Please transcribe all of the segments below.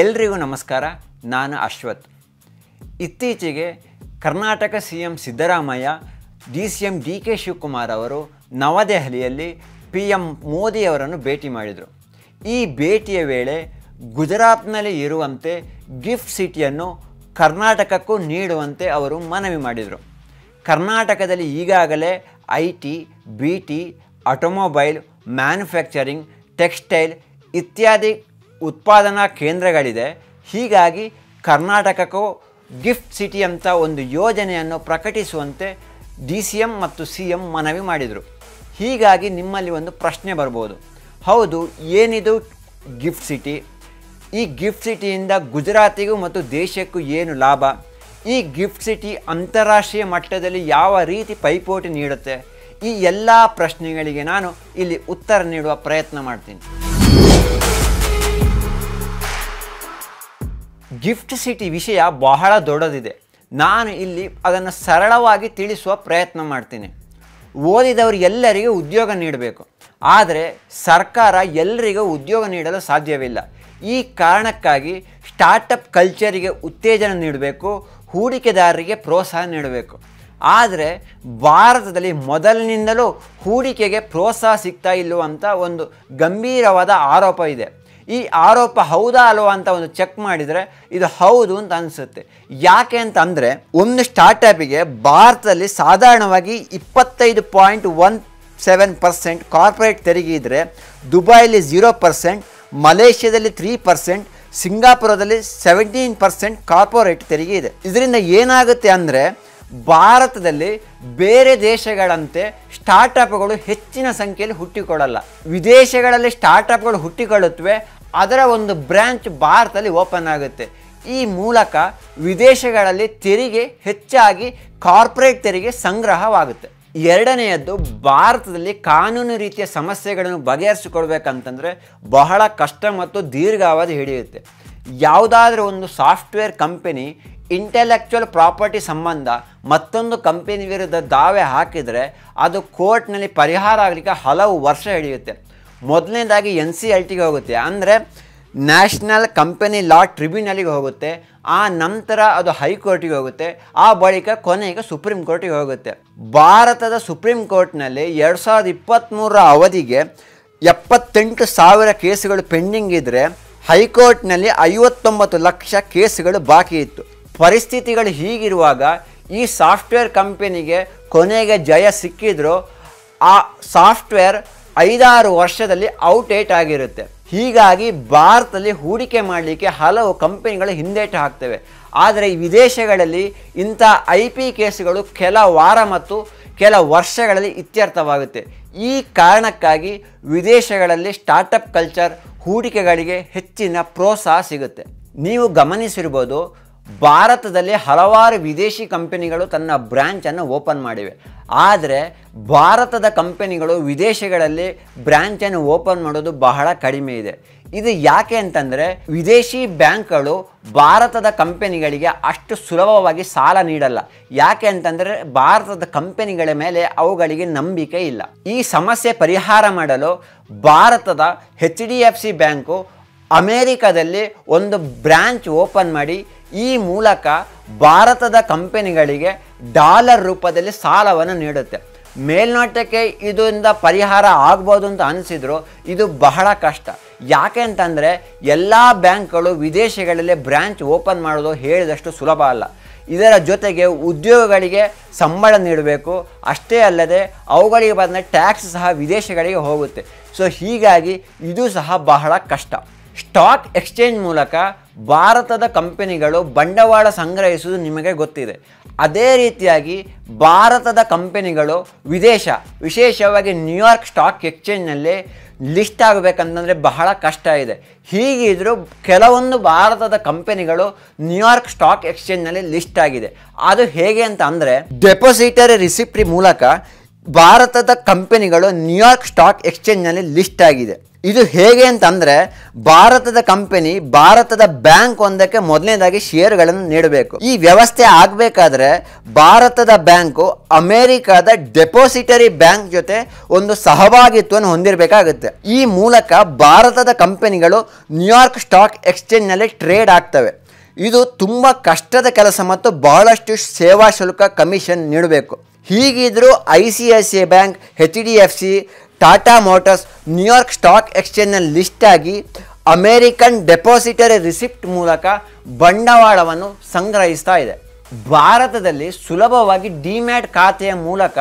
ಎಲ್ರಿಗೂ ನಮಸ್ಕಾರ. ನಾನು ಅಶ್ವಥ್. ಇತ್ತೀಚೆಗೆ Karnataka C M Siddaramaiah, D C M D K Shivakumar ಅವರು ನವದೆಹಲಿಯಲ್ಲಿ ಪಿ ಎಂ ಮೋದಿಯವರನ್ನು ಭೇಟಿ ಮಾಡಿದರು. ಈ ಭೇಟಿಯ ವೇಳೆ ಗುಜರಾತ್ನಲ್ಲಿ ಇರುವಂತೆ ಗಿಫ್ಟ್ ಸಿಟಿಯನ್ನು ಕರ್ನಾಟಕಕ್ಕೂ ನೀಡುವಂತೆ ಅವರು ಮನವಿ ಮಾಡಿದರು. ಕರ್ನಾಟಕದಲ್ಲಿ ಈಗಾಗಲೇ I T, B T, automobile, manufacturing, textile ಇತ್ಯಾದಿ ಉತ್ಪಾದನಾ ಕೇಂದ್ರಗಳಿದೆ. ಹೀಗಾಗಿ ಕರ್ನಾಟಕಕ್ಕೂ ಗಿಫ್ಟ್ ಸಿಟಿ ಅಂತ ಒಂದು ಯೋಜನೆಯನ್ನು ಪ್ರಕಟಿಸುವಂತೆ ಡಿ ಸಿ ಎಂ ಮತ್ತು ಸಿ ಎಂ ಮನವಿ ಮಾಡಿದರು. ಹೀಗಾಗಿ ನಿಮ್ಮಲ್ಲಿ ಒಂದು ಪ್ರಶ್ನೆ ಬರ್ಬೋದು. ಹೌದು, ಏನಿದು ಗಿಫ್ಟ್ ಸಿಟಿ? ಈ ಗಿಫ್ಟ್ ಸಿಟಿಯಿಂದ ಗುಜರಾತಿಗೂ ಮತ್ತು ದೇಶಕ್ಕೂ ಏನು ಲಾಭ? ಈ ಗಿಫ್ಟ್ ಸಿಟಿ ಅಂತಾರಾಷ್ಟ್ರೀಯ ಮಟ್ಟದಲ್ಲಿ ಯಾವ ರೀತಿ ಪೈಪೋಟಿ ನೀಡುತ್ತೆ? ಈ ಎಲ್ಲ ಪ್ರಶ್ನೆಗಳಿಗೆ ನಾನು ಇಲ್ಲಿ ಉತ್ತರ ನೀಡುವ ಪ್ರಯತ್ನ ಮಾಡ್ತೀನಿ. ಗಿಫ್ಟ್ ಸಿಟಿ ವಿಷಯ ಬಹಳ ದೊಡ್ಡದಿದೆ. ನಾನು ಇಲ್ಲಿ ಅದನ್ನು ಸರಳವಾಗಿ ತಿಳಿಸುವ ಪ್ರಯತ್ನ ಮಾಡ್ತೀನಿ. ಓದಿದವರು ಎಲ್ಲರಿಗೂ ಉದ್ಯೋಗ ನೀಡಬೇಕು. ಆದರೆ ಸರ್ಕಾರ ಎಲ್ಲರಿಗೂ ಉದ್ಯೋಗ ನೀಡಲು ಸಾಧ್ಯವಿಲ್ಲ. ಈ ಕಾರಣಕ್ಕಾಗಿ ಸ್ಟಾರ್ಟಪ್ ಕಲ್ಚರಿಗೆ ಉತ್ತೇಜನ ನೀಡಬೇಕು, ಹೂಡಿಕೆದಾರರಿಗೆ ಪ್ರೋತ್ಸಾಹ ನೀಡಬೇಕು. ಆದರೆ ಭಾರತದಲ್ಲಿ ಮೊದಲಿನಿಂದಲೂ ಹೂಡಿಕೆಗೆ ಪ್ರೋತ್ಸಾಹ ಸಿಗ್ತಾ ಇಲ್ಲವಂತ ಒಂದು ಗಂಭೀರವಾದ ಆರೋಪ ಇದೆ. ಈ ಆರೋಪ ಹೌದಾ ಅಲ್ವಾ ಅಂತ ಒಂದು ಚೆಕ್ ಮಾಡಿದರೆ ಇದು ಹೌದು ಅಂತ ಅನಿಸುತ್ತೆ. ಯಾಕೆ ಅಂತ ಅಂದರೆ ಒಂದು ಸ್ಟಾರ್ಟಪಿಗೆ ಭಾರತದಲ್ಲಿ ಸಾಧಾರಣವಾಗಿ ಇಪ್ಪತ್ತೈದು point one seven percent corporate ತೆರಿಗೆ ಇದ್ದರೆ ದುಬೈಲಿ ಝೀರೋ ಪರ್ಸೆಂಟ್ ಮಲೇಷ್ಯಾದಲ್ಲಿ ತ್ರೀ ಪರ್ಸೆಂಟ್ ಸಿಂಗಾಪುರದಲ್ಲಿ ಸೆವೆಂಟೀನ್ ಪರ್ಸೆಂಟ್ ಕಾರ್ಪೊರೇಟ್ ತೆರಿಗೆ ಇದೆ ಇದರಿಂದ ಏನಾಗುತ್ತೆ ಅಂದರೆ ಭಾರತದಲ್ಲಿ ಬೇರೆ ದೇಶಗಳಂತೆ ಸ್ಟಾರ್ಟಪ್ಗಳು ಹೆಚ್ಚಿನ ಸಂಖ್ಯೆಯಲ್ಲಿ ಹುಟ್ಟಿಕೊಳ್ಳಲ್ಲ. ವಿದೇಶಗಳಲ್ಲಿ ಸ್ಟಾರ್ಟಪ್ಗಳು ಹುಟ್ಟಿಕೊಳ್ಳುತ್ತವೆ ಅದರ ಒಂದು ಬ್ರ್ಯಾಂಚ್ ಭಾರತದಲ್ಲಿ ಓಪನ್ ಆಗುತ್ತೆ. ಈ ಮೂಲಕ ವಿದೇಶಗಳಲ್ಲಿ ತೆರಿಗೆ ಹೆಚ್ಚಾಗಿ ಕಾರ್ಪೊರೇಟ್ ತೆರಿಗೆ ಸಂಗ್ರಹವಾಗುತ್ತೆ. ಎರಡನೆಯದ್ದು ಭಾರತದಲ್ಲಿ ಕಾನೂನು ರೀತಿಯ ಸಮಸ್ಯೆಗಳನ್ನು ಬಗೆಹರಿಸಿಕೊಡ್ಬೇಕಂತಂದರೆ ಬಹಳ ಕಷ್ಟ ಮತ್ತು ದೀರ್ಘಾವಧಿ ಹಿಡಿಯುತ್ತೆ. ಯಾವುದಾದ್ರೂ ಒಂದು ಸಾಫ್ಟ್ವೇರ್ ಕಂಪನಿ ಇಂಟೆಲೆಕ್ಚುವಲ್ ಪ್ರಾಪರ್ಟಿ ಸಂಬಂಧ ಮತ್ತೊಂದು ಕಂಪನಿ ವಿರುದ್ಧ ದಾವೆ ಹಾಕಿದರೆ ಅದು ಕೋರ್ಟ್ನಲ್ಲಿ ಪರಿಹಾರ ಆಗಲಿಕ್ಕೆ ಹಲವು ವರ್ಷ ಹಿಡಿಯುತ್ತೆ. ಮೊದಲನೇದಾಗಿ ಎನ್ ಸಿ ಎಲ್ ಟಿಗೆ ಹೋಗುತ್ತೆ. ಅಂದರೆ ನ್ಯಾಷನಲ್ ಕಂಪನಿ ಲಾ ಟ್ರಿಬ್ಯುನಲಿಗೆ ಹೋಗುತ್ತೆ. ಆ ನಂತರ ಅದು ಹೈಕೋರ್ಟಿಗೆ ಹೋಗುತ್ತೆ. ಆ ಬಳಿಕ ಕೊನೆಗೆ ಸುಪ್ರೀಂ ಕೋರ್ಟಿಗೆ ಹೋಗುತ್ತೆ. ಭಾರತದ ಸುಪ್ರೀಂ ಕೋರ್ಟ್ನಲ್ಲಿ ಎರಡು ಸಾವಿರದ ಇಪ್ಪತ್ತ್ಮೂರರ ಅವಧಿಗೆ ಎಪ್ಪತ್ತೆಂಟು ಸಾವಿರ ಕೇಸುಗಳು ಪೆಂಡಿಂಗ್ ಇದ್ದರೆ ಹೈಕೋರ್ಟ್ನಲ್ಲಿ ಐವತ್ತೊಂಬತ್ತು ಲಕ್ಷ ಕೇಸುಗಳು ಬಾಕಿ ಇತ್ತು. ಪರಿಸ್ಥಿತಿಗಳು ಹೀಗಿರುವಾಗ ಈ ಸಾಫ್ಟ್ವೇರ್ ಕಂಪನಿಗೆ ಕೊನೆಗೆ ಜಯ ಸಿಕ್ಕಿದ್ರು ಆ ಸಾಫ್ಟ್ವೇರ್ ಐದಾರು ವರ್ಷದಲ್ಲಿ ಔಟೇಟ್ ಆಗಿರುತ್ತೆ. ಹೀಗಾಗಿ ಭಾರತದಲ್ಲಿ ಹೂಡಿಕೆ ಮಾಡಲಿಕ್ಕೆ ಹಲವು ಕಂಪನಿಗಳು ಹಿಂದೇಟು ಹಾಕ್ತವೆ. ಆದರೆ ವಿದೇಶಗಳಲ್ಲಿ ಇಂಥ ಐ ಪಿ ಕೇಸುಗಳು ಕೆಲ ವಾರ ಮತ್ತು ಕೆಲ ವರ್ಷಗಳಲ್ಲಿ ಇತ್ಯರ್ಥವಾಗುತ್ತೆ. ಈ ಕಾರಣಕ್ಕಾಗಿ ವಿದೇಶಗಳಲ್ಲಿ ಸ್ಟಾರ್ಟಪ್ ಕಲ್ಚರ್ ಹೂಡಿಕೆಗಳಿಗೆ ಹೆಚ್ಚಿನ ಪ್ರೋತ್ಸಾಹ ಸಿಗುತ್ತೆ. ನೀವು ಗಮನಿಸಿರ್ಬೋದು ಭಾರತದಲ್ಲಿ ಹಲವಾರು ವಿದೇಶಿ ಕಂಪನಿಗಳು ತನ್ನ ಬ್ರ್ಯಾಂಚನ್ನು ಓಪನ್ ಮಾಡಿವೆ. ಆದರೆ ಭಾರತದ ಕಂಪನಿಗಳು ವಿದೇಶಗಳಲ್ಲಿ ಬ್ರ್ಯಾಂಚನ್ನು ಓಪನ್ ಮಾಡೋದು ಬಹಳ ಕಡಿಮೆ ಇದೆ. ಇದು ಯಾಕೆ ಅಂತಂದರೆ ವಿದೇಶಿ ಬ್ಯಾಂಕ್ಗಳು ಭಾರತದ ಕಂಪನಿಗಳಿಗೆ ಅಷ್ಟು ಸುಲಭವಾಗಿ ಸಾಲ ನೀಡಲ್ಲ. ಯಾಕೆ ಅಂತಂದರೆ ಭಾರತದ ಕಂಪನಿಗಳ ಮೇಲೆ ಅವುಗಳಿಗೆ ನಂಬಿಕೆ ಇಲ್ಲ. ಈ ಸಮಸ್ಯೆ ಪರಿಹಾರ ಮಾಡಲು ಭಾರತದ H D F C bank ಅಮೇರಿಕಾದಲ್ಲಿ ಒಂದು ಬ್ರ್ಯಾಂಚ್ ಓಪನ್ ಮಾಡಿ ಈ ಮೂಲಕ ಭಾರತದ ಕಂಪನಿಗಳಿಗೆ ಡಾಲರ್ ರೂಪದಲ್ಲಿ ಸಾಲವನ್ನು ನೀಡುತ್ತೆ. ಮೇಲ್ನೋಟಕ್ಕೆ ಇದರಿಂದ ಪರಿಹಾರ ಆಗ್ಬೋದು ಅಂತ ಅನಿಸಿದ್ರು, ಇದು ಬಹಳ ಕಷ್ಟ. ಯಾಕೆ ಅಂತಂದರೆ ಎಲ್ಲ ಬ್ಯಾಂಕ್ಗಳು ವಿದೇಶಗಳಲ್ಲಿ ಬ್ರ್ಯಾಂಚ್ ಓಪನ್ ಮಾಡೋದು ಹೇಳಿದಷ್ಟು ಸುಲಭ ಅಲ್ಲ. ಇದರ ಜೊತೆಗೆ ಉದ್ಯೋಗಗಳಿಗೆ ಸಂಬಳ ನೀಡಬೇಕು. ಅಷ್ಟೇ ಅಲ್ಲದೆ ಅವುಗಳಿಗೆ ಬಂದ ಟ್ಯಾಕ್ಸ್ ಸಹ ವಿದೇಶಗಳಿಗೆ ಹೋಗುತ್ತೆ. ಸೊ ಹೀಗಾಗಿ ಇದು ಸಹ ಬಹಳ ಕಷ್ಟ. ಸ್ಟಾಕ್ ಎಕ್ಸ್ಚೇಂಜ್ ಮೂಲಕ ಭಾರತದ ಕಂಪನಿಗಳು ಬಂಡವಾಳ ಸಂಗ್ರಹಿಸುವುದು ನಿಮಗೆ ಗೊತ್ತಿದೆ. ಅದೇ ರೀತಿಯಾಗಿ ಭಾರತದ ಕಂಪನಿಗಳು ವಿದೇಶ, ವಿಶೇಷವಾಗಿ ನ್ಯೂಯಾರ್ಕ್ ಸ್ಟಾಕ್ ಎಕ್ಸ್ಚೇಂಜ್ನಲ್ಲಿ ಲಿಸ್ಟ್ ಆಗಬೇಕಂತಂದರೆ ಬಹಳ ಕಷ್ಟ ಇದೆ. ಹೀಗಿದ್ದರೂ ಕೆಲವೊಂದು ಭಾರತದ ಕಂಪನಿಗಳು ನ್ಯೂಯಾರ್ಕ್ ಸ್ಟಾಕ್ ಎಕ್ಸ್ಚೇಂಜ್ನಲ್ಲಿ ಲಿಸ್ಟ್ ಆಗಿದೆ. ಅದು ಹೇಗೆ ಅಂತ ಅಂದರೆ ಡೆಪಾಸಿಟರಿ ರಿಸಿಪ್ಟಿ ಮೂಲಕ ಭಾರತದ ಕಂಪನಿಗಳು ನ್ಯೂಯಾರ್ಕ್ ಸ್ಟಾಕ್ ಎಕ್ಸ್ಚೇಂಜ್ನಲ್ಲಿ ಲಿಸ್ಟ್ ಆಗಿದೆ. ಇದು ಹೇಗೆ ಅಂತಂದರೆ ಭಾರತದ ಕಂಪನಿ ಭಾರತದ ಬ್ಯಾಂಕ್ ಒಂದಕ್ಕೆ ಮೊದಲನೇದಾಗಿ ಷೇರುಗಳನ್ನು ನೀಡಬೇಕು. ಈ ವ್ಯವಸ್ಥೆ ಆಗಬೇಕಾದ್ರೆ ಭಾರತದ ಬ್ಯಾಂಕು ಅಮೆರಿಕದ ಡೆಪಾಸಿಟರಿ ಬ್ಯಾಂಕ್ ಜೊತೆ ಒಂದು ಸಹಭಾಗಿತ್ವವನ್ನು ಹೊಂದಿರಬೇಕಾಗುತ್ತೆ. ಈ ಮೂಲಕ ಭಾರತದ ಕಂಪನಿಗಳು ನ್ಯೂಯಾರ್ಕ್ ಸ್ಟಾಕ್ ಎಕ್ಸ್ಚೇಂಜ್ನಲ್ಲಿ ಟ್ರೇಡ್ ಆಗ್ತವೆ. ಇದು ತುಂಬ ಕಷ್ಟದ ಕೆಲಸ ಮತ್ತು ಬಹಳಷ್ಟು ಸೇವಾ ಶುಲ್ಕ ಕಮಿಷನ್ ನೀಡಬೇಕು. ಹೀಗಿದ್ರೂ I C I C I bank H D F C Tata motors New York stock ಎಕ್ಸ್ಚೇಂಜ್ನಲ್ಲಿ ಲಿಸ್ಟ್ ಆಗಿ ಅಮೇರಿಕನ್ ಡೆಪಾಸಿಟರಿ ರಿಸಿಪ್ಟ್ ಮೂಲಕ ಬಂಡವಾಳವನ್ನು ಸಂಗ್ರಹಿಸ್ತಾ ಇದೆ. ಭಾರತದಲ್ಲಿ ಸುಲಭವಾಗಿ ಡಿಮ್ಯಾಟ್ ಖಾತೆಯ ಮೂಲಕ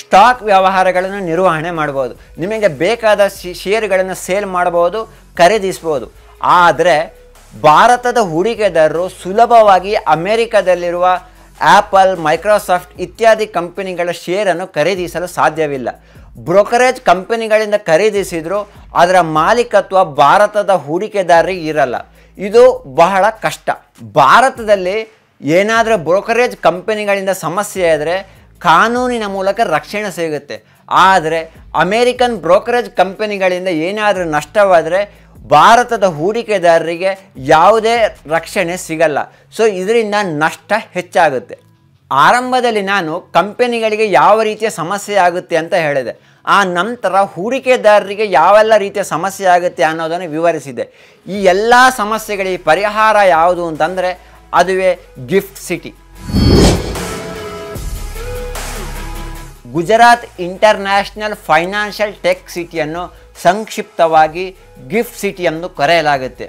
ಸ್ಟಾಕ್ ವ್ಯವಹಾರಗಳನ್ನು ನಿರ್ವಹಣೆ ಮಾಡ್ಬೋದು. ನಿಮಗೆ ಬೇಕಾದ ಶಿ- ಷೇರುಗಳನ್ನು ಸೇಲ್ ಮಾಡಬಹುದು ಖರೀದಿಸ್ಬೋದು ಆದರೆ ಭಾರತದ ಹೂಡಿಕೆದಾರರು ಸುಲಭವಾಗಿ ಅಮೆರಿಕದಲ್ಲಿರುವ ಆ್ಯಪಲ್ ಮೈಕ್ರೋಸಾಫ್ಟ್ ಇತ್ಯಾದಿ ಕಂಪನಿಗಳ ಶೇರನ್ನು ಖರೀದಿಸಲು ಸಾಧ್ಯವಿಲ್ಲ. ಬ್ರೋಕರೇಜ್ ಕಂಪನಿಗಳಿಂದ ಖರೀದಿಸಿದರೂ, ಅದರ ಮಾಲೀಕತ್ವ ಭಾರತದ ಹೂಡಿಕೆದಾರರಿಗೆ ಇರಲ್ಲ. ಇದು ಬಹಳ ಕಷ್ಟ. ಭಾರತದಲ್ಲಿ ಏನಾದರೂ ಬ್ರೋಕರೇಜ್ ಕಂಪನಿಗಳಿಂದ ಸಮಸ್ಯೆ ಆದರೆ ಕಾನೂನಿನ ಮೂಲಕ ರಕ್ಷಣೆ ಸಿಗುತ್ತೆ. ಆದರೆ ಅಮೇರಿಕನ್ ಬ್ರೋಕರೇಜ್ ಕಂಪನಿಗಳಿಂದ ಏನಾದರೂ ನಷ್ಟವಾದರೆ ಭಾರತದ ಹೂಡಿಕೆದಾರರಿಗೆ ಯಾವುದೇ ರಕ್ಷಣೆ ಸಿಗಲ್ಲ. ಸೊ ಇದರಿಂದ ನಷ್ಟ ಹೆಚ್ಚಾಗುತ್ತೆ. ಆರಂಭದಲ್ಲಿ ನಾನು ಕಂಪೆನಿಗಳಿಗೆ ಯಾವ ರೀತಿಯ ಸಮಸ್ಯೆ ಆಗುತ್ತೆ ಅಂತ ಹೇಳಿದೆ. ಆ ನಂತರ ಹೂಡಿಕೆದಾರರಿಗೆ ಯಾವೆಲ್ಲ ರೀತಿಯ ಸಮಸ್ಯೆ ಆಗುತ್ತೆ ಅನ್ನೋದನ್ನು ವಿವರಿಸಿದೆ. ಈ ಎಲ್ಲ ಸಮಸ್ಯೆಗಳಿಗೆ ಪರಿಹಾರ ಯಾವುದು ಅಂತಂದರೆ ಅದುವೇ gift city. Gujarat international financial tech ಸಿಟಿಯನ್ನು ಸಂಕ್ಷಿಪ್ತವಾಗಿ ಗಿಫ್ಟ್ ಸಿಟಿ ಎಂದು ಕರೆಯಲಾಗುತ್ತೆ.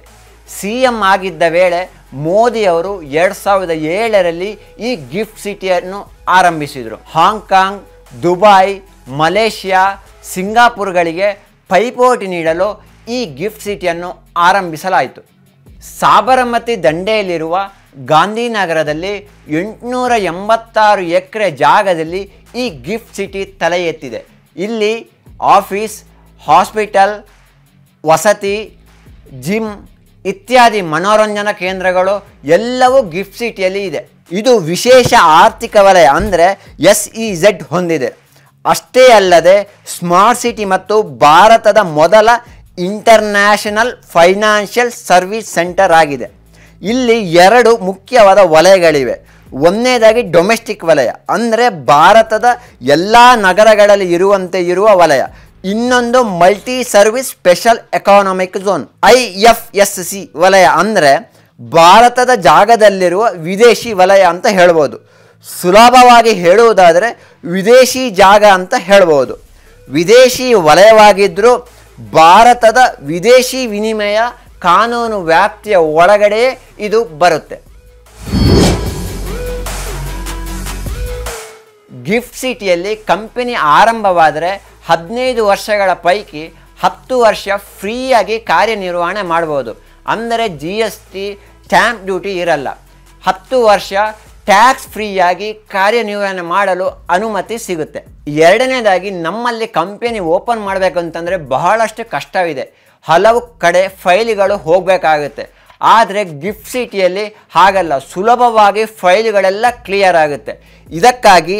ಸಿ ಎಂ ಆಗಿದ್ದ ವೇಳೆ ಮೋದಿಯವರು ಎರಡು ಸಾವಿರದ ಏಳರಲ್ಲಿ ಈ ಗಿಫ್ಟ್ ಸಿಟಿಯನ್ನು ಆರಂಭಿಸಿದರು. ಹಾಂಗ್ಕಾಂಗ್ ದುಬೈ, ಮಲೇಷ್ಯಾ, ಸಿಂಗಾಪುರ್ಗಳಿಗೆ ಪೈಪೋಟಿ ನೀಡಲು ಈ ಗಿಫ್ಟ್ ಸಿಟಿಯನ್ನು ಆರಂಭಿಸಲಾಯಿತು. ಸಾಬರಮತಿ ದಂಡೆಯಲ್ಲಿರುವ ಗಾಂಧಿನಗರದಲ್ಲಿ ಎಂಟುನೂರ ಎಂಬತ್ತಾರು ಎಕರೆ ಜಾಗದಲ್ಲಿ ಈ ಗಿಫ್ಟ್ ಸಿಟಿ ತಲೆ ಎತ್ತಿದೆ. ಇಲ್ಲಿ ಆಫೀಸ್, ಹಾಸ್ಪಿಟಲ್, ವಸತಿ, ಜಿಮ್ ಇತ್ಯಾದಿ ಮನೋರಂಜನಾ ಕೇಂದ್ರಗಳು ಎಲ್ಲವೂ ಗಿಫ್ಟ್ ಸಿಟಿಯಲ್ಲಿ ಇದೆ. ಇದು ವಿಶೇಷ ಆರ್ಥಿಕ ವಲಯ ಅಂದರೆ ಎಸ್ ಇ ಝೆಡ್ ಹೊಂದಿದೆ. ಅಷ್ಟೇ ಅಲ್ಲದೆ ಸ್ಮಾರ್ಟ್ ಸಿಟಿ ಮತ್ತು ಭಾರತದ ಮೊದಲ ಇಂಟರ್ನ್ಯಾಷನಲ್ ಫೈನಾನ್ಷಿಯಲ್ ಸರ್ವಿಸ್ ಸೆಂಟರ್ ಆಗಿದೆ. ಇಲ್ಲಿ ಎರಡು ಮುಖ್ಯವಾದ ವಲಯಗಳಿವೆ. ಒಂದನೇದಾಗಿ ಡೊಮೆಸ್ಟಿಕ್ ವಲಯ ಅಂದರೆ ಭಾರತದ ಎಲ್ಲ ನಗರಗಳಲ್ಲಿ ಇರುವಂತೆ ಇರುವ ವಲಯ. ಇನ್ನೊಂದು multi service special economic zone I F S C ವಲಯ ಅಂದರೆ ಭಾರತದ ಜಾಗದಲ್ಲಿರುವ ವಿದೇಶಿ ವಲಯ ಅಂತ ಹೇಳ್ಬೋದು. ಸುಲಭವಾಗಿ ಹೇಳುವುದಾದರೆ ವಿದೇಶಿ ಜಾಗ ಅಂತ ಹೇಳ್ಬೋದು. ವಿದೇಶಿ ವಲಯವಾಗಿದ್ದರೂ ಭಾರತದ ವಿದೇಶಿ ವಿನಿಮಯ ಕಾನೂನು ವ್ಯಾಪ್ತಿಯ ಒಳಗಡೆಯೇ ಇದು ಬರುತ್ತೆ. ಗಿಫ್ಟ್ ಸಿಟಿಯಲ್ಲಿ ಕಂಪನಿ ಆರಂಭವಾದರೆ ಹದಿನೈದು ವರ್ಷಗಳ ಪೈಕಿ ಹತ್ತು ವರ್ಷ ಫ್ರೀಯಾಗಿ ಕಾರ್ಯನಿರ್ವಹಣೆ ಮಾಡ್ಬೋದು. ಅಂದರೆ G S T stamp duty ಇರಲ್ಲ. ಹತ್ತು ವರ್ಷ ಟ್ಯಾಕ್ಸ್ ಫ್ರೀಯಾಗಿ ಕಾರ್ಯನಿರ್ವಹಣೆ ಮಾಡಲು ಅನುಮತಿ ಸಿಗುತ್ತೆ. ಎರಡನೇದಾಗಿ ನಮ್ಮಲ್ಲಿ ಕಂಪನಿ ಓಪನ್ ಮಾಡಬೇಕು ಅಂತಂದರೆ ಬಹಳಷ್ಟು ಕಷ್ಟವಿದೆ. ಹಲವು ಕಡೆ ಫೈಲ್ಗಳು ಹೋಗಬೇಕಾಗುತ್ತೆ. ಆದರೆ ಗಿಫ್ಟ್ ಸಿಟಿಯಲ್ಲಿ ಹಾಗಲ್ಲ. ಸುಲಭವಾಗಿ ಫೈಲ್ಗಳೆಲ್ಲ ಕ್ಲಿಯರ್ ಆಗುತ್ತೆ. ಇದಕ್ಕಾಗಿ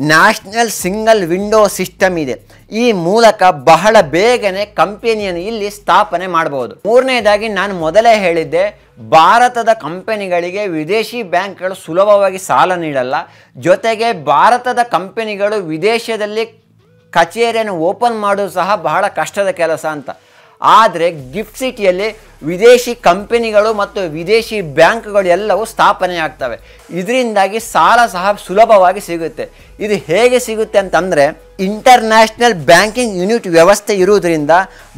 ನ್ಯಾಷನಲ್ ಸಿಂಗಲ್ ವಿಂಡೋ ಸಿಸ್ಟಮ್ ಇದೆ. ಈ ಮೂಲಕ ಬಹಳ ಬೇಗನೆ ಕಂಪನಿಯನ್ನು ಇಲ್ಲಿ ಸ್ಥಾಪನೆ ಮಾಡಬಹುದು. ಮೂರನೇದಾಗಿ ನಾನು ಮೊದಲೇ ಹೇಳಿದ್ದೆ, ಭಾರತದ ಕಂಪನಿಗಳಿಗೆ ವಿದೇಶಿ ಬ್ಯಾಂಕ್ಗಳು ಸುಲಭವಾಗಿ ಸಾಲ ನೀಡಲ್ಲ. ಜೊತೆಗೆ ಭಾರತದ ಕಂಪನಿಗಳು ವಿದೇಶದಲ್ಲಿ ಕಚೇರಿಯನ್ನು ಓಪನ್ ಮಾಡೋದು ಸಹ ಬಹಳ ಕಷ್ಟದ ಕೆಲಸ ಅಂತ. ಆದರೆ ಗಿಫ್ಟ್ ಸಿಟಿಯಲ್ಲಿ ವಿದೇಶಿ ಕಂಪನಿಗಳು ಮತ್ತು ವಿದೇಶಿ ಬ್ಯಾಂಕ್ಗಳು ಎಲ್ಲವೂ ಸ್ಥಾಪನೆ ಆಗ್ತವೆ. ಇದರಿಂದಾಗಿ ಸಾಲ ಸಹ ಸುಲಭವಾಗಿ ಸಿಗುತ್ತೆ. ಇದು ಹೇಗೆ ಸಿಗುತ್ತೆ ಅಂತಂದರೆ ಇಂಟರ್ನ್ಯಾಷನಲ್ ಬ್ಯಾಂಕಿಂಗ್ ಯೂನಿಟ್ ವ್ಯವಸ್ಥೆ ಇರುವುದರಿಂದ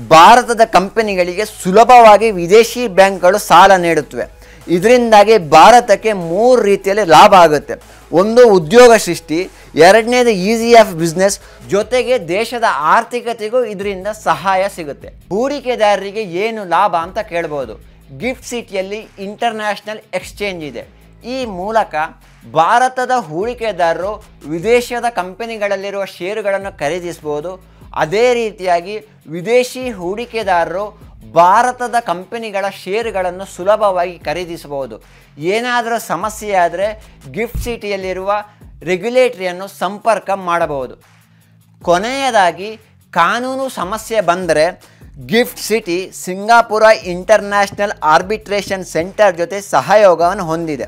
ಭಾರತದ ಕಂಪನಿಗಳಿಗೆ ಸುಲಭವಾಗಿ ವಿದೇಶಿ ಬ್ಯಾಂಕ್ಗಳು ಸಾಲ ನೀಡುತ್ತವೆ. ಇದರಿಂದಾಗಿ ಭಾರತಕ್ಕೆ ಮೂರು ರೀತಿಯಲ್ಲಿ ಲಾಭ ಆಗುತ್ತೆ. ಒಂದು ಉದ್ಯೋಗ ಸೃಷ್ಟಿ, ಎರಡನೇದು ಈಸಿ ಆಫ್ ಬಿಸ್ನೆಸ್ ಜೊತೆಗೆ ದೇಶದ ಆರ್ಥಿಕತೆಗೂ ಇದರಿಂದ ಸಹಾಯ ಸಿಗುತ್ತೆ. ಹೂಡಿಕೆದಾರರಿಗೆ ಏನು ಲಾಭ ಅಂತ ಕೇಳ್ಬೋದು. ಗಿಫ್ಟ್ ಸಿಟಿಯಲ್ಲಿ ಇಂಟರ್ನ್ಯಾಷನಲ್ ಎಕ್ಸ್ಚೇಂಜ್ ಇದೆ. ಈ ಮೂಲಕ ಭಾರತದ ಹೂಡಿಕೆದಾರರು ವಿದೇಶದ ಕಂಪನಿಗಳಲ್ಲಿರುವ ಷೇರುಗಳನ್ನು ಖರೀದಿಸ್ಬೋದು ಅದೇ ರೀತಿಯಾಗಿ ವಿದೇಶಿ ಹೂಡಿಕೆದಾರರು ಭಾರತದ ಕಂಪನಿಗಳ ಷೇರುಗಳನ್ನು ಸುಲಭವಾಗಿ ಖರೀದಿಸಬಹುದು. ಏನಾದರೂ ಸಮಸ್ಯೆ ಆದರೆ ಗಿಫ್ಟ್ ಸಿಟಿಯಲ್ಲಿರುವ ರೆಗ್ಯುಲೇಟ್ರಿಯನ್ನು ಸಂಪರ್ಕ ಮಾಡಬಹುದು. ಕೊನೆಯದಾಗಿ, ಕಾನೂನು ಸಮಸ್ಯೆ ಬಂದರೆ gift city Singapore international arbitration centre ಜೊತೆ ಸಹಯೋಗವನ್ನು ಹೊಂದಿದೆ.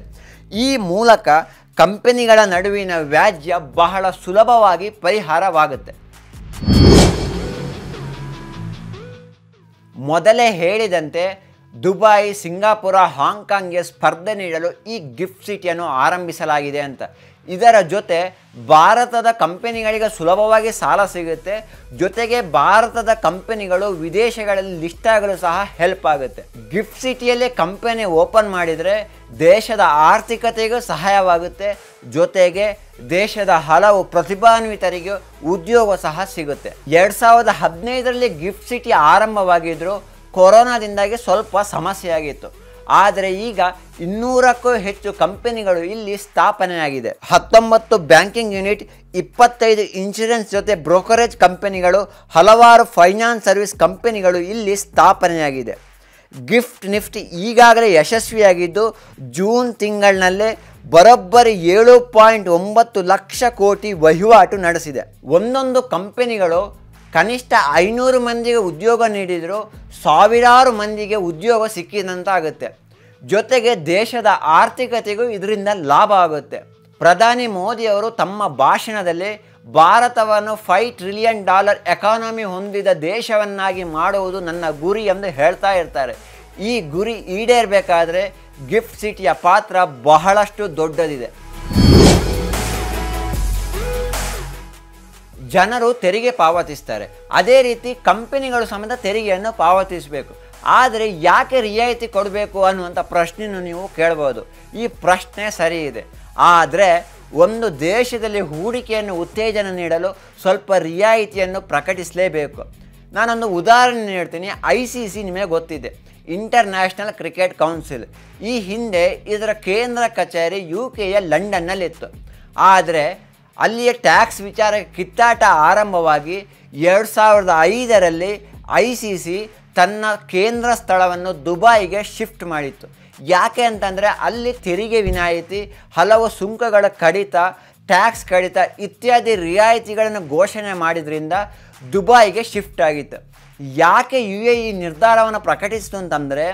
ಈ ಮೂಲಕ ಕಂಪನಿಗಳ ನಡುವಿನ ವ್ಯಾಜ್ಯ ಬಹಳ ಸುಲಭವಾಗಿ ಪರಿಹಾರವಾಗುತ್ತೆ. ಮೊದಲೇ ಹೇಳಿದಂತೆ ದುಬೈ, ಸಿಂಗಾಪುರ ಹಾಂಗ್ಕಾಂಗ್ಗೆ ಸ್ಪರ್ಧೆ ನೀಡಲು ಈ ಗಿಫ್ಟ್ ಸಿಟಿಯನ್ನು ಆರಂಭಿಸಲಾಗಿದೆ ಅಂತ. ಇದರ ಜೊತೆ ಭಾರತದ ಕಂಪನಿಗಳಿಗೆ ಸುಲಭವಾಗಿ ಸಾಲ ಸಿಗುತ್ತೆ. ಜೊತೆಗೆ ಭಾರತದ ಕಂಪನಿಗಳು ವಿದೇಶಗಳಲ್ಲಿ ಲಿಸ್ಟ್ ಆಗಲು ಸಹ ಹೆಲ್ಪ್ ಆಗುತ್ತೆ. ಗಿಫ್ಟ್ ಸಿಟಿಯಲ್ಲಿ ಕಂಪನಿ ಓಪನ್ ಮಾಡಿದರೆ ದೇಶದ ಆರ್ಥಿಕತೆಗೂ ಸಹಾಯವಾಗುತ್ತೆ. ಜೊತೆಗೆ ದೇಶದ ಹಲವು ಪ್ರತಿಭಾನ್ವಿತರಿಗೆ ಉದ್ಯೋಗ ಸಹ ಸಿಗುತ್ತೆ. ಎರಡು ಸಾವಿರದ ಹದಿನೈದರಲ್ಲಿ ಗಿಫ್ಟ್ ಸಿಟಿ ಆರಂಭವಾಗಿದ್ದರೂ ಕೊರೋನಾದಿಂದಾಗಿ ಸ್ವಲ್ಪ ಸಮಸ್ಯೆಯಾಗಿತ್ತು. ಆದರೆ ಈಗ ಇನ್ನೂರಕ್ಕೂ ಹೆಚ್ಚು ಕಂಪನಿಗಳು ಇಲ್ಲಿ ಸ್ಥಾಪನೆಯಾಗಿದೆ. ಹತ್ತೊಂಬತ್ತು ಬ್ಯಾಂಕಿಂಗ್ ಯೂನಿಟ್, ಇಪ್ಪತ್ತೈದು ಇನ್ಶೂರೆನ್ಸ್ ಜೊತೆ ಬ್ರೋಕರೇಜ್ ಕಂಪನಿಗಳು, ಹಲವಾರು ಫೈನಾನ್ಸ್ ಸರ್ವಿಸ್ ಕಂಪನಿಗಳು ಇಲ್ಲಿ ಸ್ಥಾಪನೆಯಾಗಿದೆ. ಗಿಫ್ಟ್ ನಿಫ್ಟ್ ಈಗಾಗಲೇ ಯಶಸ್ವಿಯಾಗಿದ್ದು, ಜೂನ್ ತಿಂಗಳಿನಲ್ಲೇ ಬರೋಬ್ಬರಿ ಏಳು ಪಾಯಿಂಟ್ ಒಂಬತ್ತು ಲಕ್ಷ ಕೋಟಿ ವಹಿವಾಟು ನಡೆಸಿದೆ. ಒಂದೊಂದು ಕಂಪನಿಗಳು ಕನಿಷ್ಠ ಐನೂರು ಮಂದಿಗೆ ಉದ್ಯೋಗ ನೀಡಿದರೂ ಸಾವಿರಾರು ಮಂದಿಗೆ ಉದ್ಯೋಗ ಸಿಕ್ಕಿದಂತಾಗುತ್ತೆ. ಜೊತೆಗೆ ದೇಶದ ಆರ್ಥಿಕತೆಗೂ ಇದರಿಂದ ಲಾಭ ಆಗುತ್ತೆ. ಪ್ರಧಾನಿ ಮೋದಿಯವರು ತಮ್ಮ ಭಾಷಣದಲ್ಲಿ ಭಾರತವನ್ನು ಫೈವ್ ಟ್ರಿಲಿಯನ್ ಡಾಲರ್ ಎಕಾನಮಿ ಹೊಂದಿದ ದೇಶವನ್ನಾಗಿ ಮಾಡುವುದು ನನ್ನ ಗುರಿ ಎಂದು ಹೇಳ್ತಾ ಇರ್ತಾರೆ. ಈ ಗುರಿ ಈಡೇರಬೇಕಾದ್ರೆ ಗಿಫ್ಟ್ ಸಿಟಿಯ ಪಾತ್ರ ಬಹಳಷ್ಟು ದೊಡ್ಡದಿದೆ. ಜನರು ತೆರಿಗೆ ಪಾವತಿಸ್ತಾರೆ. ಅದೇ ರೀತಿ ಕಂಪನಿಗಳು ಸಮೇತ ತೆರಿಗೆಯನ್ನು ಪಾವತಿಸಬೇಕು. ಆದರೆ ಯಾಕೆ ರಿಯಾಯಿತಿ ಕೊಡಬೇಕು ಅನ್ನುವಂಥ ಪ್ರಶ್ನೆಯನ್ನು ನೀವು ಕೇಳ್ಬೋದು. ಈ ಪ್ರಶ್ನೆ ಸರಿ ಇದೆ. ಆದರೆ ಒಂದು ದೇಶದಲ್ಲಿ ಹೂಡಿಕೆಯನ್ನು ಉತ್ತೇಜನ ನೀಡಲು ಸ್ವಲ್ಪ ರಿಯಾಯಿತಿಯನ್ನು ಪ್ರಕಟಿಸಲೇಬೇಕು. ನಾನೊಂದು ಉದಾಹರಣೆ ನೀಡ್ತೀನಿ. ಐ ಸಿ ಸಿ ನಿಮಗೆ ಗೊತ್ತಿದೆ. ಇಂಟರ್ನ್ಯಾಷನಲ್ ಕ್ರಿಕೆಟ್ ಕೌನ್ಸಿಲ್ ಈ ಹಿಂದೆ ಇದರ ಕೇಂದ್ರ ಕಚೇರಿ ಯು ಕೆಯ ಲಂಡನ್ನಲ್ಲಿತ್ತು. ಆದರೆ ಅಲ್ಲಿಯ ಟ್ಯಾಕ್ಸ್ ವಿಚಾರ ಕಿತ್ತಾಟ ಆರಂಭವಾಗಿ ಎರಡು ಸಾವಿರದ ಐದರಲ್ಲಿ ಐ ಸಿ ಸಿ ತನ್ನ ಕೇಂದ್ರ ಸ್ಥಳವನ್ನು ದುಬಾಯಿಗೆ ಶಿಫ್ಟ್ ಮಾಡಿತ್ತು. ಯಾಕೆ ಅಂತಂದರೆ ಅಲ್ಲಿ ತೆರಿಗೆ ವಿನಾಯಿತಿ, ಹಲವು ಸುಂಕಗಳ ಕಡಿತ, ಟ್ಯಾಕ್ಸ್ ಕಡಿತ ಇತ್ಯಾದಿ ರಿಯಾಯಿತಿಗಳನ್ನು ಘೋಷಣೆ ಮಾಡಿದ್ರಿಂದ ದುಬಾಯಿಗೆ ಶಿಫ್ಟ್ ಆಗಿತ್ತು. ಯಾಕೆ ಯು ಎ ಈ ನಿರ್ಧಾರವನ್ನು ಪ್ರಕಟಿಸಿತು ಅಂತಂದರೆ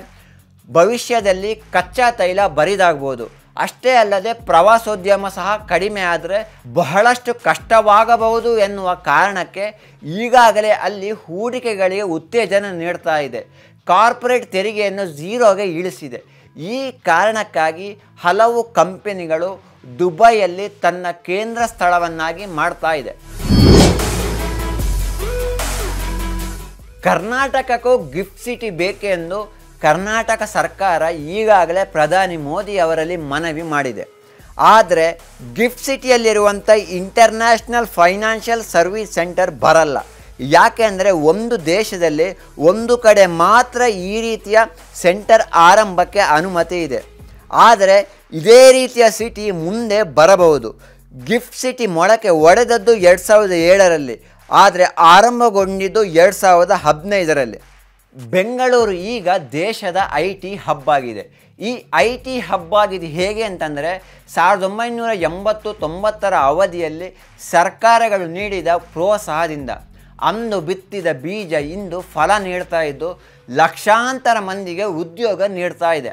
ಭವಿಷ್ಯದಲ್ಲಿ ಕಚ್ಚಾ ತೈಲ ಬರಿದಾಗ್ಬೋದು. ಅಷ್ಟೇ ಅಲ್ಲದೆ ಪ್ರವಾಸೋದ್ಯಮ ಸಹ ಕಡಿಮೆ ಆದರೆ ಬಹಳಷ್ಟು ಕಷ್ಟವಾಗಬಹುದು ಎನ್ನುವ ಕಾರಣಕ್ಕೆ ಈಗಾಗಲೇ ಅಲ್ಲಿ ಹೂಡಿಕೆಗಳಿಗೆ ಉತ್ತೇಜನ ನೀಡ್ತಾ ಇದೆ. ಕಾರ್ಪೊರೇಟ್ ತೆರಿಗೆಯನ್ನು ಝೀರೋಗೆ ಇಳಿಸಿದೆ. ಈ ಕಾರಣಕ್ಕಾಗಿ ಹಲವು ಕಂಪನಿಗಳು ದುಬೈಯಲ್ಲಿ ತನ್ನ ಕೇಂದ್ರ ಸ್ಥಳವನ್ನಾಗಿ ಮಾಡ್ತಾ ಇದೆ. ಕರ್ನಾಟಕಕ್ಕೂ ಗಿಫ್ಟ್ ಸಿಟಿ ಬೇಕೆಂದು ಕರ್ನಾಟಕ ಸರ್ಕಾರ ಈಗಾಗಲೇ ಪ್ರಧಾನಿ ಮೋದಿ ಅವರಲ್ಲಿ ಮನವಿ ಮಾಡಿದೆ. ಆದರೆ ಗಿಫ್ಟ್ ಸಿಟಿಯಲ್ಲಿರುವಂಥ ಇಂಟರ್ನ್ಯಾಷನಲ್ ಫೈನಾನ್ಷಿಯಲ್ ಸರ್ವಿಸ್ ಸೆಂಟರ್ ಬರಲ್ಲ. ಯಾಕೆ ಅಂದರೆ ಒಂದು ದೇಶದಲ್ಲಿ ಒಂದು ಕಡೆ ಮಾತ್ರ ಈ ರೀತಿಯ ಸೆಂಟರ್ ಆರಂಭಕ್ಕೆ ಅನುಮತಿ ಇದೆ. ಆದರೆ ಇದೇ ರೀತಿಯ ಸಿಟಿ ಮುಂದೆ ಬರಬಹುದು. ಗಿಫ್ಟ್ ಸಿಟಿ ಮೊಳಕೆ ಒಡೆದದ್ದು ಎರಡು ಸಾವಿರದ ಏಳರಲ್ಲಿ, ಆದರೆ ಆರಂಭಗೊಂಡಿದ್ದು ಎರಡು ಸಾವಿರದ ಹದಿನೈದರಲ್ಲಿ. ಬೆಂಗಳೂರು ಈಗ ದೇಶದ ಐ ಟಿ ಹಬ್ ಆಗಿದೆ ಈ ಐ ಟಿ ಹಬ್ ಆಗಿದೆ ಹೇಗೆ ಅಂತಂದರೆ ಸಾವಿರದ ಒಂಬೈನೂರ ಎಂಬತ್ತು ತೊಂಬತ್ತರ ಅವಧಿಯಲ್ಲಿ ಸರ್ಕಾರಗಳು ನೀಡಿದ ಪ್ರೋತ್ಸಾಹದಿಂದ ಅಂದು ಬಿತ್ತಿದ ಬೀಜ ಇಂದು ಫಲ ನೀಡ್ತಾ ಇದ್ದು, ಲಕ್ಷಾಂತರ ಮಂದಿಗೆ ಉದ್ಯೋಗ ನೀಡ್ತಾ ಇದೆ.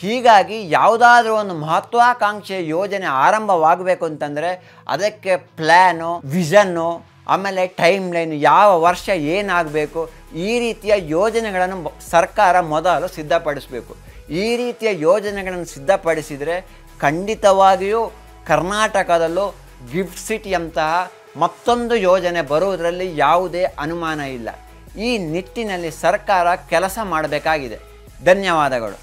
ಹೀಗಾಗಿ ಯಾವುದಾದ್ರೂ ಒಂದು ಮಹತ್ವಾಕಾಂಕ್ಷೆಯ ಯೋಜನೆ ಆರಂಭವಾಗಬೇಕು ಅಂತಂದರೆ, ಅದಕ್ಕೆ ಪ್ಲ್ಯಾನು ವಿಷನ್ನು ಆಮೇಲೆ ಟೈಮ್ ಲೈನ್ ಯಾವ ವರ್ಷ ಏನಾಗಬೇಕು, ಈ ರೀತಿಯ ಯೋಜನೆಗಳನ್ನು ಸರ್ಕಾರ ಮೊದಲು ಸಿದ್ಧಪಡಿಸಬೇಕು. ಈ ರೀತಿಯ ಯೋಜನೆಗಳನ್ನು ಸಿದ್ಧಪಡಿಸಿದರೆ ಖಂಡಿತವಾಗಿಯೂ ಕರ್ನಾಟಕದಲ್ಲೂ ಗಿಫ್ಟ್ ಸಿಟಿಯಂತಹ ಮತ್ತೊಂದು ಯೋಜನೆ ಬರುವುದರಲ್ಲಿ ಯಾವುದೇ ಅನುಮಾನ ಇಲ್ಲ. ಈ ನಿಟ್ಟಿನಲ್ಲಿ ಸರ್ಕಾರ ಕೆಲಸ ಮಾಡಬೇಕಾಗಿದೆ. ಧನ್ಯವಾದಗಳು.